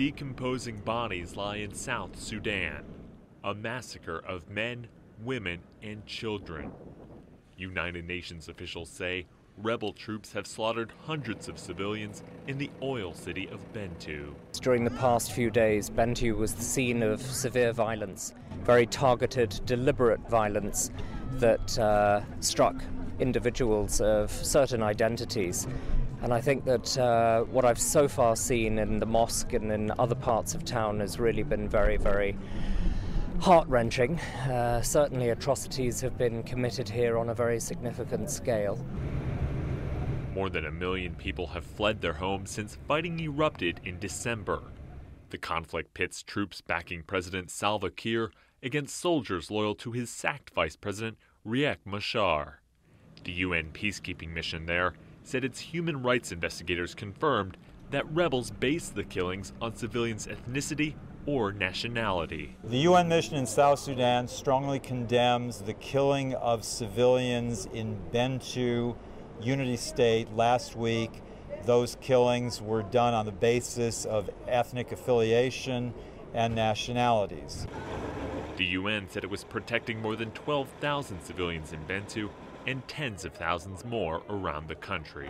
decomposing bodies lie in South Sudan, a massacre of men, women, and children. United Nations officials say rebel troops have slaughtered hundreds of civilians in the oil city of Bentiu. During the past few days, Bentiu was the scene of severe violence, very targeted, deliberate violence that uh, struck individuals of certain identities. And I think that uh, what I've so far seen in the mosque and in other parts of town has really been very, very heart wrenching. Uh, certainly, atrocities have been committed here on a very significant scale. More than a million people have fled their homes since fighting erupted in December. The conflict pits troops backing President Salva Kiir against soldiers loyal to his sacked Vice President Riek Machar. The UN peacekeeping mission there said its human rights investigators confirmed that rebels based the killings on civilians' ethnicity or nationality. The UN mission in South Sudan strongly condemns the killing of civilians in Bentiu, Unity State, last week. Those killings were done on the basis of ethnic affiliation and nationalities. The UN said it was protecting more than 12,000 civilians in Bentiu and tens of thousands more around the country.